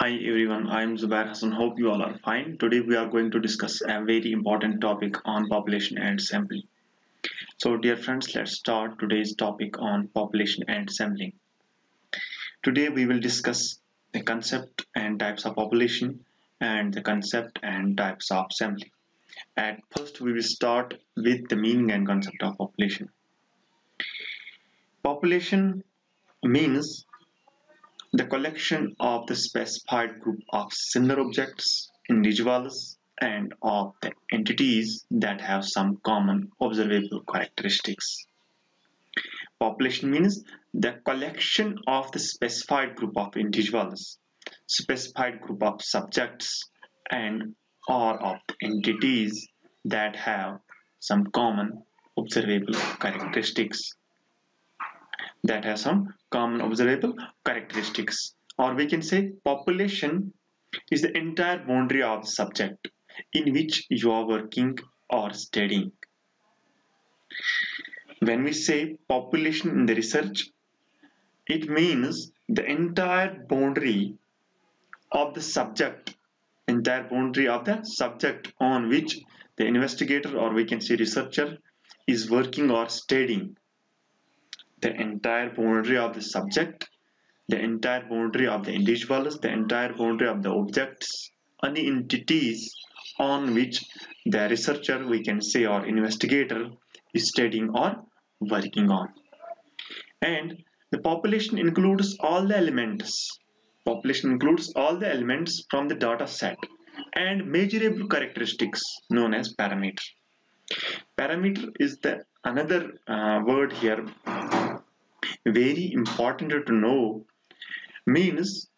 Hi everyone, I am Zubair Hassan. Hope you all are fine. Today we are going to discuss a very important topic on population and sampling. So dear friends, let's start today's topic on population and sampling. Today we will discuss the concept and types of population and the concept and types of sampling. At first we will start with the meaning and concept of population. Population means the collection of the specified group of similar objects, individuals, and of the entities that have some common observable characteristics. Population means the collection of the specified group of individuals, specified group of subjects, and or of entities that have some common observable characteristics that has some common observable characteristics or we can say population is the entire boundary of the subject in which you are working or studying. When we say population in the research, it means the entire boundary of the subject, entire boundary of the subject on which the investigator or we can say researcher is working or studying the entire boundary of the subject, the entire boundary of the individuals, the entire boundary of the objects, any entities on which the researcher, we can say, or investigator is studying or working on. And the population includes all the elements. Population includes all the elements from the data set and measurable characteristics known as parameter. Parameter is the another uh, word here very important to know means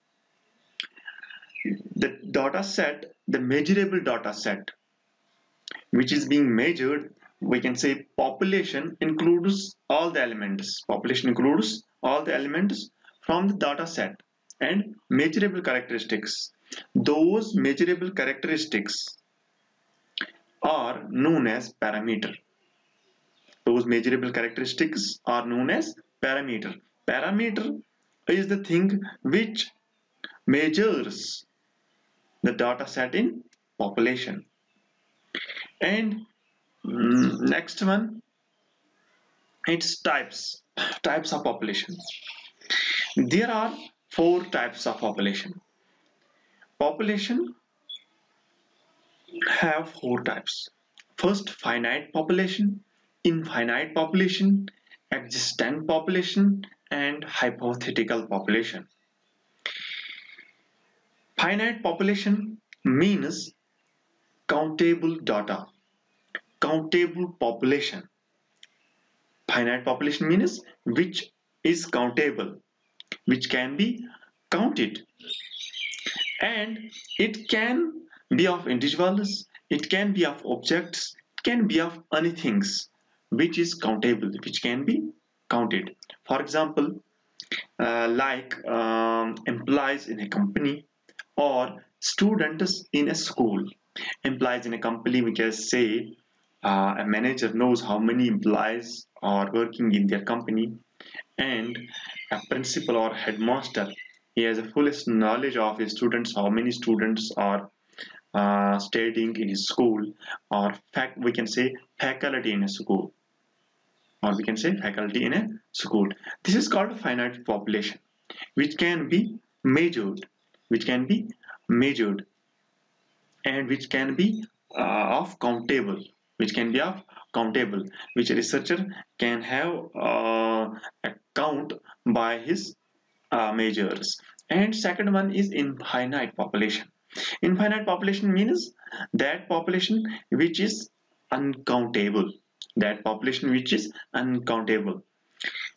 the data set the measurable data set which is being measured we can say population includes all the elements. Population includes all the elements from the data set and measurable characteristics. Those measurable characteristics are known as parameter. Those measurable characteristics are known as parameter. Parameter is the thing which measures the data set in population. And mm, next one, it's types, types of population. There are four types of population. Population have four types. First, finite population, infinite population, existent population and hypothetical population. Finite population means countable data, countable population. Finite population means which is countable, which can be counted and it can be of individuals, it can be of objects, it can be of anything which is countable which can be counted. For example uh, like um, employees in a company or students in a school. Employees in a company we can say uh, a manager knows how many employees are working in their company and a principal or headmaster he has a fullest knowledge of his students how many students are uh, studying in his school or fact we can say faculty in a school or we can say faculty in a school. This is called finite population which can be measured which can be measured and which can be uh, of countable which can be of countable which researcher can have uh, a count by his uh, measures. And second one is infinite population. Infinite population means that population which is uncountable that population which is uncountable.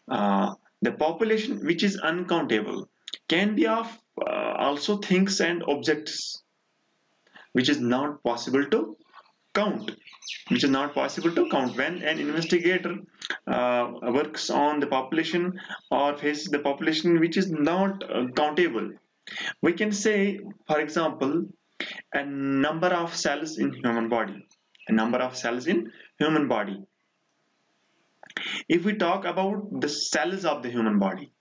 Uh, the population which is uncountable can be of uh, also things and objects which is not possible to count which is not possible to count when an investigator uh, works on the population or faces the population which is not uh, countable we can say for example a number of cells in human body a number of cells in human body if we talk about the cells of the human body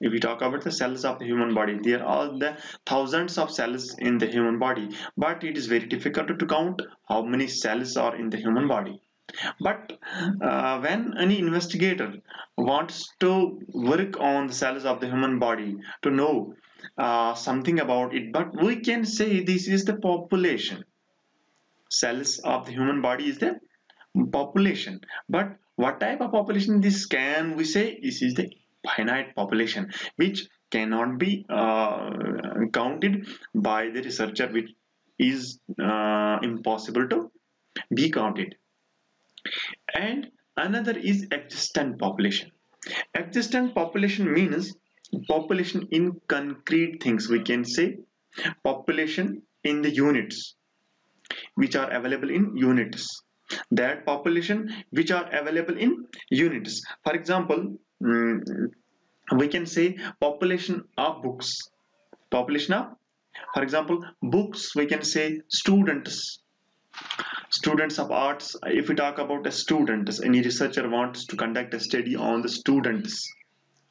if we talk about the cells of the human body there are all the thousands of cells in the human body but it is very difficult to count how many cells are in the human body. But uh, when any investigator wants to work on the cells of the human body to know uh, something about it but we can say this is the population cells of the human body is the population. But what type of population this can we say? This is the finite population which cannot be uh, counted by the researcher which is uh, impossible to be counted. And another is existent population. Existent population means population in concrete things we can say population in the units which are available in units that population which are available in units. For example mm, we can say population of books. Population of for example books we can say students. Students of arts if we talk about a student any researcher wants to conduct a study on the students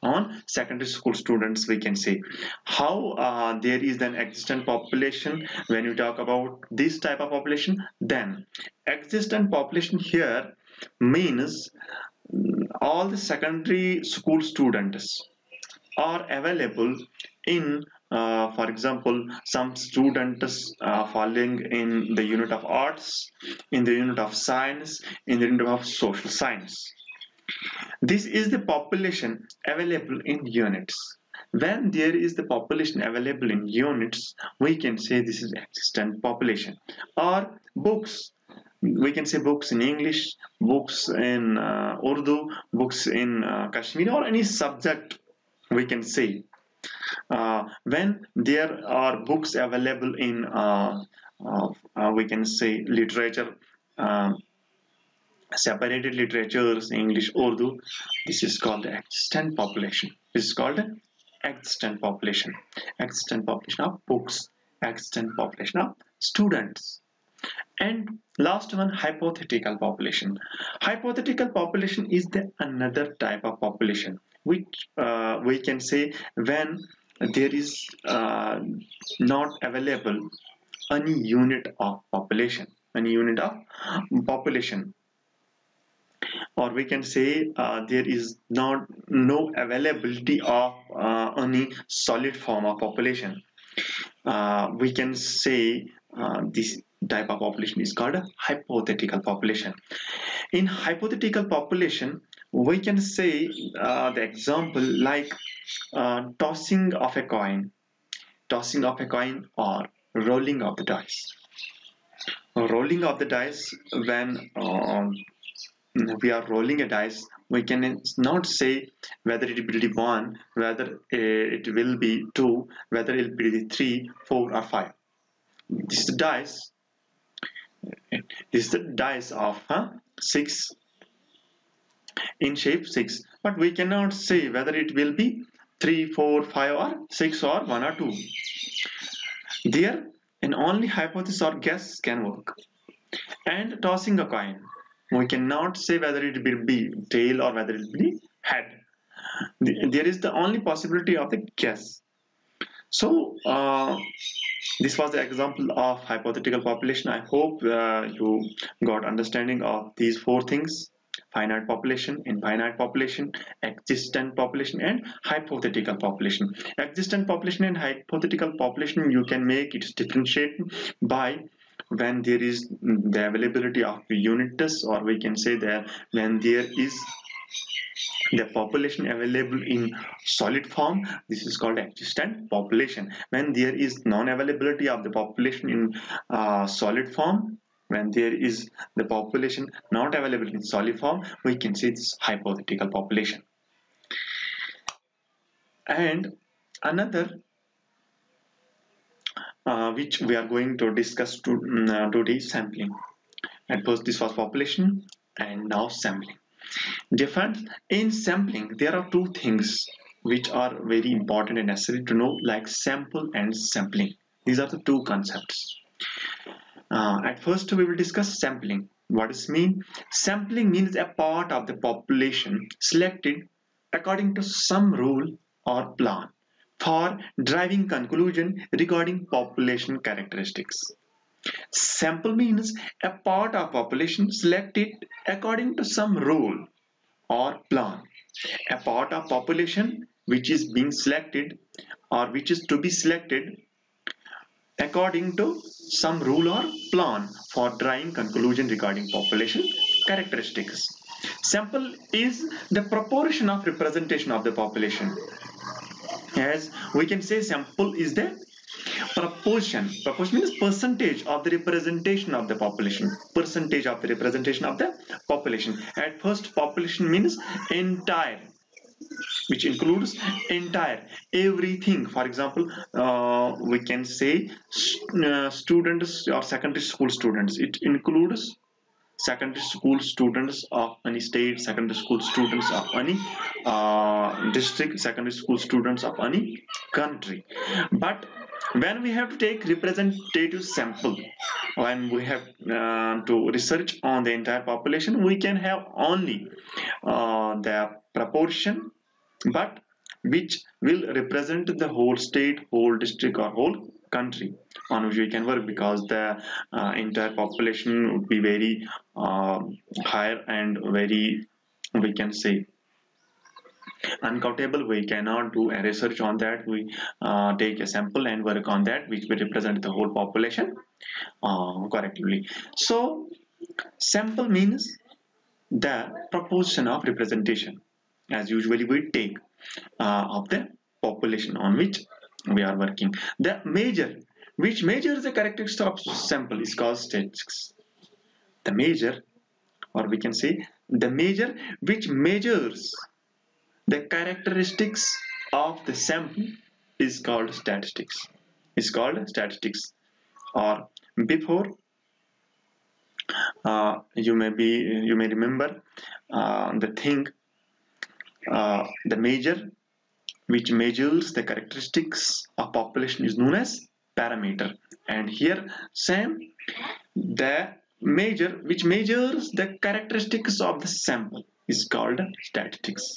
on secondary school students we can say. How uh, there is an existent population when you talk about this type of population then existent population here means mm, all the secondary school students are available in uh, for example some students uh, falling in the unit of arts in the unit of science in the unit of social science this is the population available in units. When there is the population available in units, we can say this is existent population. Or books, we can say books in English, books in uh, Urdu, books in uh, Kashmiri or any subject we can say. Uh, when there are books available in uh, uh, uh, we can say literature separated literatures english urdu this is called the existent population. This is called existent population. Existent population of books existent population of students. And last one hypothetical population. Hypothetical population is the another type of population which uh, we can say when there is uh, not available any unit of population any unit of population or we can say uh, there is not no availability of uh, any solid form of population. Uh, we can say uh, this type of population is called a hypothetical population. In hypothetical population we can say uh, the example like uh, tossing of a coin. Tossing of a coin or rolling of the dice. Rolling of the dice when um, Hmm. we are rolling a dice we can not say whether it will be one whether uh, it will be two whether it will be three four or five. This is the dice this is the dice of huh, six in shape six but we cannot say whether it will be three four five or six or one or two. There an only hypothesis or guess can work. And tossing a coin we cannot say whether it will be tail or whether it will be head. There is the only possibility of the guess. So uh, this was the example of hypothetical population. I hope uh, you got understanding of these four things. Finite population infinite population existent population and hypothetical population. Existent population and hypothetical population you can make it differentiate by when there is the availability of unit tests or we can say that when there is the population available in solid form this is called existent population. When there is non-availability of the population in uh, solid form when there is the population not available in solid form we can say this hypothetical population. And another uh, which we are going to discuss to, mm, uh, today sampling. At first this was population and now sampling. Different in sampling there are two things which are very important and necessary to know like sample and sampling. These are the two concepts. Uh, at first we will discuss sampling. What does mean? Sampling means a part of the population selected according to some rule or plan for driving conclusion regarding population characteristics. Sample means a part of population selected according to some rule or plan. A part of population which is being selected or which is to be selected according to some rule or plan for drawing conclusion regarding population characteristics. Sample is the proportion of representation of the population. As we can say sample is the proportion. Proportion means percentage of the representation of the population. Percentage of the representation of the population. At first population means entire which includes entire everything. For example uh, we can say uh, students or secondary school students. It includes secondary school students of any state secondary school students of any uh, district secondary school students of any country. But when we have to take representative sample when we have uh, to research on the entire population we can have only uh, the proportion but which will represent the whole state whole district or whole country on which we can work because the uh, entire population would be very uh, higher and very we can say uncountable. We cannot do a research on that. We uh, take a sample and work on that which will represent the whole population uh, correctly. So sample means the proportion of representation as usually we take uh, of the population on which we are working. The measure which measures the characteristics of sample is called statistics. The measure or we can say the measure which measures the characteristics of the sample is called statistics. Is called statistics. Or before uh, you may be you may remember uh, the thing uh, the measure which measures the characteristics of population is known as parameter. And here same the measure which measures the characteristics of the sample is called statistics.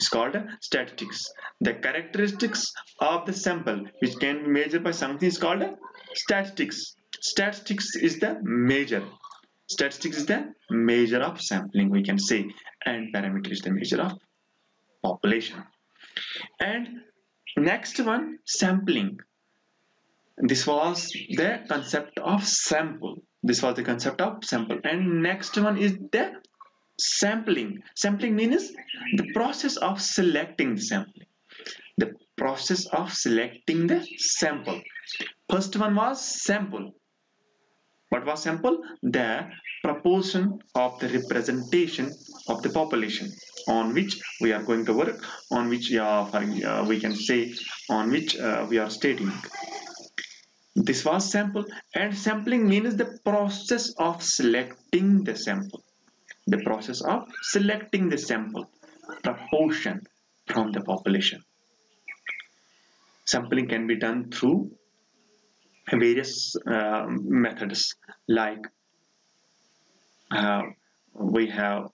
Is called statistics. The characteristics of the sample which can be measured by something is called statistics. Statistics is the measure. Statistics is the measure of sampling we can say. And parameter is the measure of population. And next one sampling this was the concept of sample. This was the concept of sample. And next one is the sampling. Sampling means the process of selecting the sampling. The process of selecting the sample. First one was sample. What was sample? The proportion of the representation of the population on which we are going to work on which uh, uh, we can say on which uh, we are stating this was sample and sampling means the process of selecting the sample. The process of selecting the sample proportion from the population. Sampling can be done through various uh, methods like uh, we have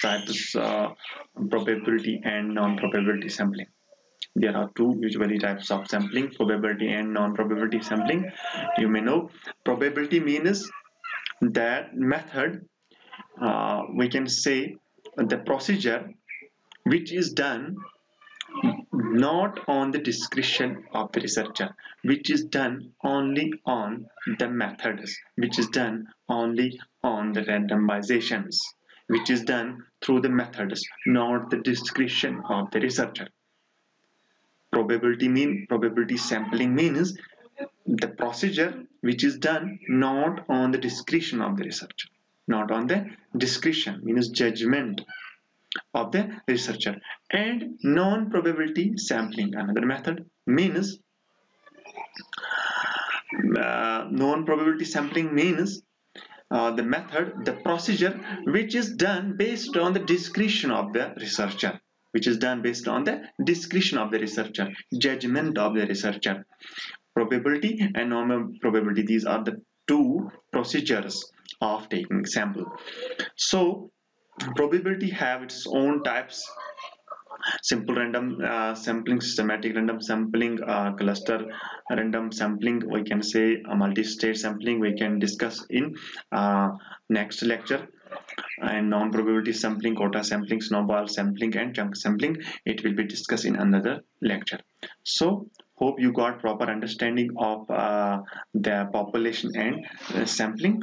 types uh, probability and non-probability sampling there are two usually types of sampling probability and non-probability sampling you may know. Probability means that method uh, we can say the procedure which is done not on the discretion of the researcher which is done only on the methods which is done only on the randomizations which is done through the methods not the discretion of the researcher probability mean probability sampling means the procedure which is done not on the discretion of the researcher not on the discretion means judgment of the researcher. And non-probability sampling another method means uh, non-probability sampling means uh, the method the procedure which is done based on the discretion of the researcher which is done based on the discretion of the researcher judgment of the researcher. Probability and normal probability, these are the two procedures of taking sample. So probability have its own types. Simple random uh, sampling systematic random sampling uh, cluster random sampling we can say multi-stage sampling we can discuss in uh, next lecture and non-probability sampling quota sampling snowball sampling and chunk sampling it will be discussed in another lecture. So hope you got proper understanding of uh, the population and uh, sampling.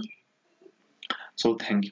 So thank you